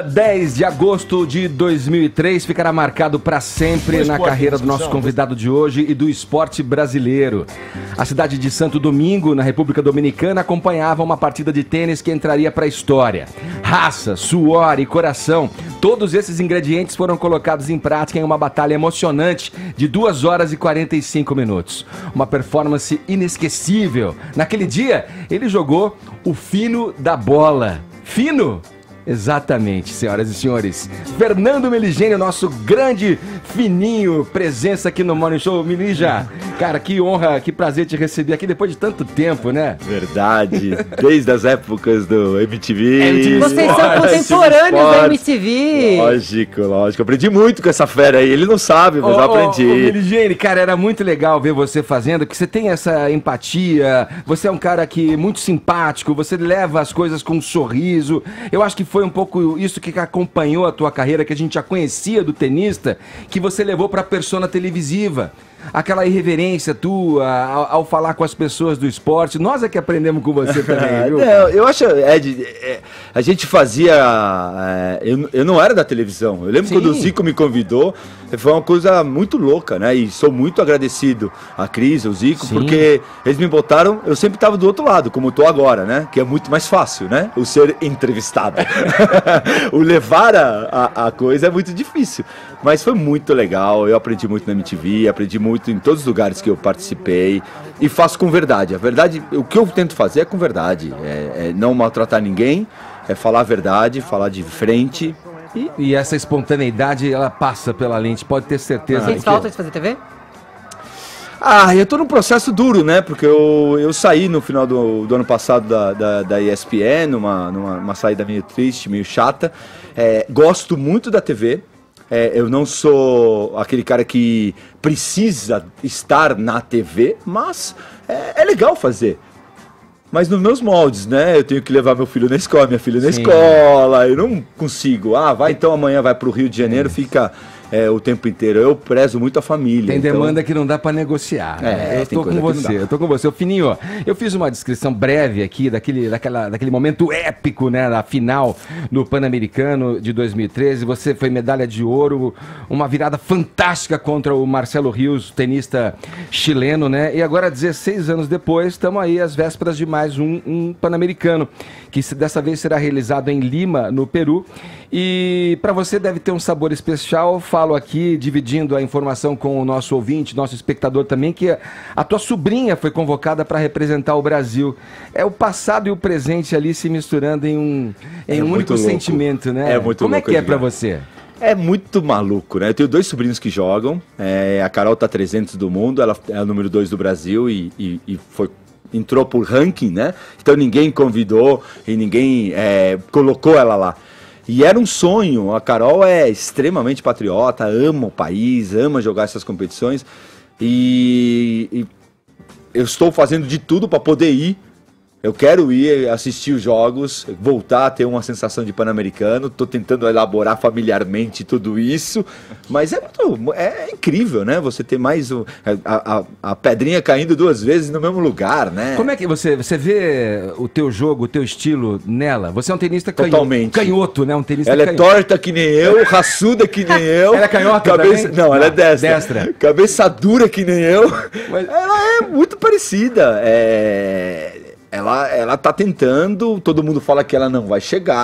10 de agosto de 2003 ficará marcado para sempre na carreira do nosso convidado de hoje e do esporte brasileiro. A cidade de Santo Domingo, na República Dominicana, acompanhava uma partida de tênis que entraria para a história. Raça, suor e coração, todos esses ingredientes foram colocados em prática em uma batalha emocionante de 2 horas e 45 minutos. Uma performance inesquecível. Naquele dia, ele jogou o fino da bola. Fino? Exatamente, senhoras e senhores. Fernando Meligênio, nosso grande fininho presença aqui no Morning Show. Melija, cara, que honra, que prazer te receber aqui depois de tanto tempo, né? Verdade, desde as épocas do MTV. MTV Vocês são contemporâneos da MTV. Lógico, lógico. Aprendi muito com essa fera aí. Ele não sabe, mas oh, eu aprendi. Ô, Meligênio, cara, era muito legal ver você fazendo, porque você tem essa empatia, você é um cara que muito simpático, você leva as coisas com um sorriso. Eu acho que foi um pouco isso que acompanhou a tua carreira, que a gente já conhecia do tenista, que você levou para a persona televisiva aquela irreverência tua ao, ao, falar com as pessoas do esporte. Nós é que aprendemos com você também, viu? não, eu acho, Ed, é, a gente fazia. É, eu, eu não era da televisão. Eu lembro Sim. quando o Zico me convidou, foi uma coisa muito louca, né? E sou muito agradecido a Cris, ao Zico, Sim. porque eles me botaram, eu sempre estava do outro lado, como estou agora, né? Que é muito mais fácil, né? O ser entrevistado. o levar a, a, a coisa é muito difícil. Mas foi muito legal, eu aprendi muito na MTV, aprendi muito muito em todos os lugares que eu participei e faço com verdade. A verdade, o que eu tento fazer é com verdade, é, é não maltratar ninguém, é falar a verdade, falar de frente. E, e essa espontaneidade, ela passa pela lente, pode ter certeza. Sente falta de fazer TV? Ah, eu tô num processo duro, né? Porque eu, eu saí no final do, do ano passado da, da, da ESPN, numa, numa saída meio triste, meio chata. É, gosto muito da TV, é, eu não sou aquele cara que precisa estar na TV, mas é, é legal fazer mas nos meus moldes, né? Eu tenho que levar meu filho na escola, minha filha na Sim. escola, eu não consigo. Ah, vai então amanhã vai para o Rio de Janeiro, fica é, o tempo inteiro. Eu prezo muito a família. Tem então... demanda que não dá para negociar. É, né? eu tô com você, eu tô com você. O Fininho, eu fiz uma descrição breve aqui daquele, daquela, daquele momento épico, né, da final no Pan-Americano de 2013. Você foi medalha de ouro, uma virada fantástica contra o Marcelo Rios, tenista chileno, né? E agora, 16 anos depois, estamos aí às vésperas de mais um, um Pan-Americano, que dessa vez será realizado em Lima, no Peru. E para você deve ter um sabor especial. Falo aqui, dividindo a informação com o nosso ouvinte, nosso espectador também, que a tua sobrinha foi convocada para representar o Brasil. É o passado e o presente ali se misturando em um, em é um único louco. sentimento, né? É muito Como louco, é que é para você? É muito maluco, né? Eu tenho dois sobrinhos que jogam. É, a Carol tá 300 do mundo, ela é o número 2 do Brasil e, e, e, foi entrou por ranking, né? Então ninguém convidou e ninguém é, colocou ela lá. E era um sonho. A Carol é extremamente patriota, ama o país, ama jogar essas competições. E, e eu estou fazendo de tudo para poder ir eu quero ir assistir os jogos, voltar a ter uma sensação de pan-americano. Estou tentando elaborar familiarmente tudo isso, mas é, muito, é incrível, né? Você ter mais o, a, a, a, pedrinha caindo duas vezes no mesmo lugar, né? Como é que você, você vê o teu jogo, o teu estilo nela? Você é um tenista Totalmente. canhoto, né? Um tenista ela é canhoto. é torta que nem eu, raçuda que nem eu. ela é canhota cabeça... também? Não, Não, ela é destra. destra. Cabeça dura que nem eu. Mas... Ela é muito parecida. É ela, ela tá tentando, todo mundo fala que ela não vai chegar.